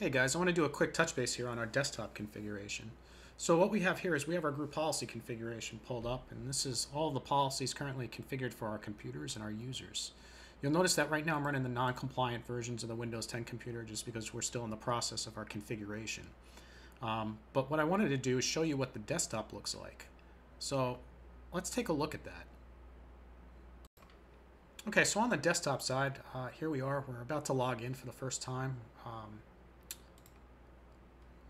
Hey guys, I want to do a quick touch base here on our desktop configuration. So what we have here is we have our group policy configuration pulled up, and this is all the policies currently configured for our computers and our users. You'll notice that right now I'm running the non-compliant versions of the Windows 10 computer just because we're still in the process of our configuration. Um, but what I wanted to do is show you what the desktop looks like. So let's take a look at that. Okay, so on the desktop side, uh, here we are. We're about to log in for the first time. Um,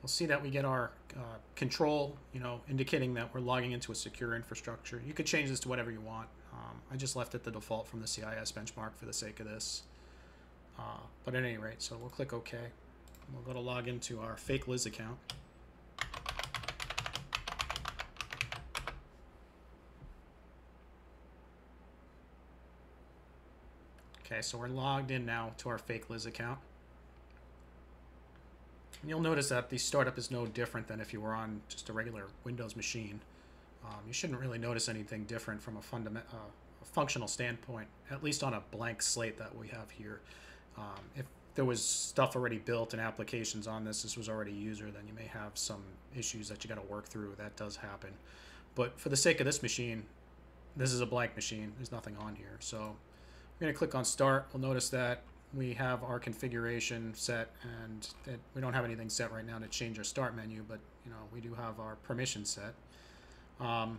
we'll see that we get our uh, control, you know, indicating that we're logging into a secure infrastructure. You could change this to whatever you want. Um, I just left it the default from the CIS benchmark for the sake of this. Uh, but at any rate, so we'll click OK. We'll go to log into our fake Liz account. Okay, so we're logged in now to our fake Liz account. And you'll notice that the startup is no different than if you were on just a regular Windows machine. Um, you shouldn't really notice anything different from a, uh, a functional standpoint, at least on a blank slate that we have here. Um, if there was stuff already built and applications on this, this was already user, then you may have some issues that you got to work through. That does happen. But for the sake of this machine, this is a blank machine. There's nothing on here. So we're going to click on Start. We'll notice that we have our configuration set and we don't have anything set right now to change our start menu, but you know we do have our permission set. Um,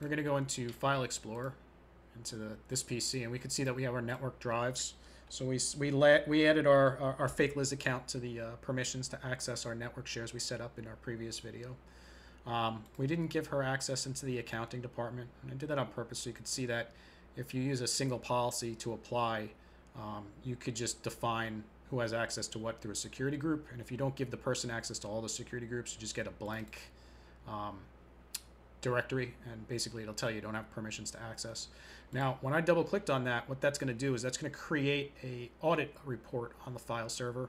we're going to go into File Explorer, into the, this PC, and we can see that we have our network drives. So we, we, let, we added our, our, our, fake Liz account to the uh, permissions to access our network shares we set up in our previous video. Um, we didn't give her access into the accounting department, and I did that on purpose so you could see that if you use a single policy to apply, um, you could just define who has access to what through a security group, and if you don't give the person access to all the security groups, you just get a blank um, directory, and basically it'll tell you, you don't have permissions to access. Now, when I double clicked on that, what that's going to do is that's going to create a audit report on the file server.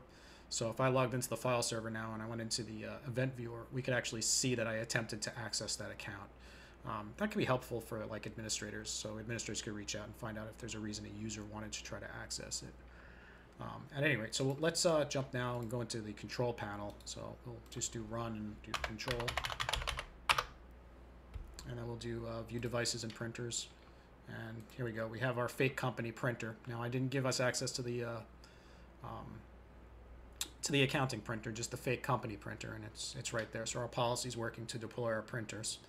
So if I logged into the file server now and I went into the uh, event viewer, we could actually see that I attempted to access that account. Um, that can be helpful for like administrators, so administrators could reach out and find out if there's a reason a user wanted to try to access it. Um, at any rate, so let's uh, jump now and go into the control panel. So we'll just do run and do control. And then we'll do uh, view devices and printers. And here we go. We have our fake company printer. Now I didn't give us access to the uh, um, to the accounting printer, just the fake company printer, and it's it's right there. So our policy is working to deploy our printers.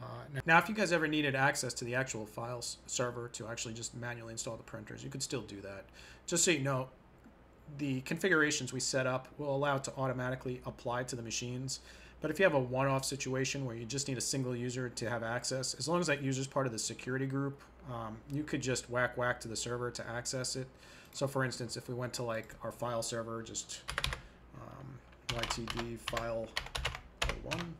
Uh, now, if you guys ever needed access to the actual files server to actually just manually install the printers, you could still do that. Just so you know, the configurations we set up will allow it to automatically apply to the machines. But if you have a one-off situation where you just need a single user to have access, as long as that user is part of the security group, um, you could just whack whack to the server to access it. So for instance, if we went to like our file server, just um, ytd file 1,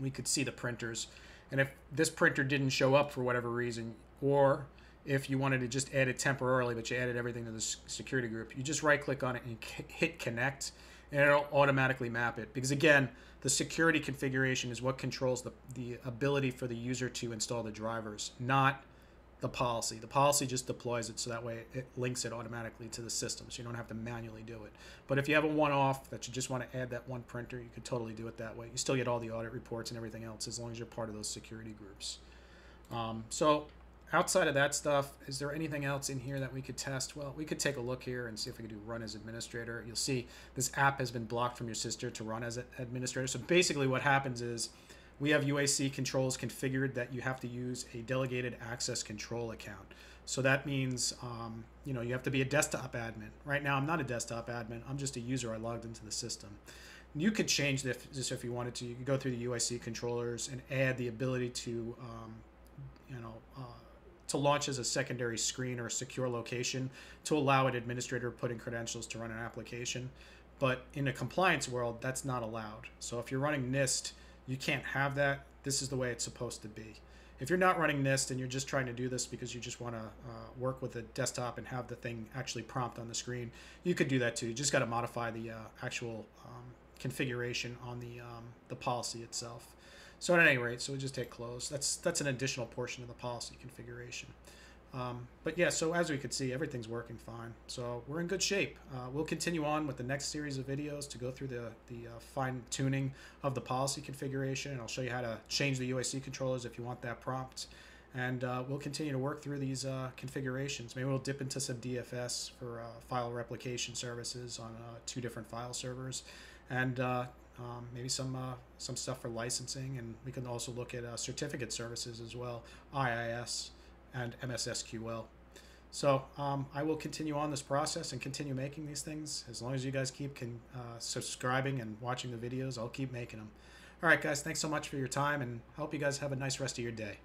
we could see the printers. And if this printer didn't show up for whatever reason, or if you wanted to just add it temporarily, but you added everything to the security group, you just right click on it and hit connect, and it'll automatically map it. Because again, the security configuration is what controls the, the ability for the user to install the drivers, not the policy. The policy just deploys it so that way it links it automatically to the system so you don't have to manually do it. But if you have a one-off that you just want to add that one printer, you could totally do it that way. You still get all the audit reports and everything else as long as you're part of those security groups. Um, so outside of that stuff, is there anything else in here that we could test? Well, we could take a look here and see if we could do run as administrator. You'll see this app has been blocked from your sister to run as administrator. So basically what happens is we have UAC controls configured that you have to use a delegated access control account. So that means, um, you know, you have to be a desktop admin. Right now, I'm not a desktop admin. I'm just a user. I logged into the system. You could change this if you wanted to. You could go through the UAC controllers and add the ability to, um, you know, uh, to launch as a secondary screen or a secure location to allow an administrator to put in credentials to run an application. But in a compliance world, that's not allowed. So if you're running NIST, you can't have that. This is the way it's supposed to be. If you're not running NIST and you're just trying to do this because you just want to uh, work with a desktop and have the thing actually prompt on the screen, you could do that too. You just got to modify the uh, actual um, configuration on the um, the policy itself. So at any rate, so we just hit close. That's that's an additional portion of the policy configuration. Um, but yeah, so as we could see, everything's working fine. So we're in good shape. Uh, we'll continue on with the next series of videos to go through the, the uh, fine tuning of the policy configuration. I'll show you how to change the UAC controllers if you want that prompt. And uh, we'll continue to work through these uh, configurations. Maybe we'll dip into some DFS for uh, file replication services on uh, two different file servers. And um, maybe some some stuff for licensing, and we can also look at certificate services as well, IIS and MSSQL. So um, I will continue on this process and continue making these things. As long as you guys keep can, uh, subscribing and watching the videos, I'll keep making them. All right, guys, thanks so much for your time, and I hope you guys have a nice rest of your day.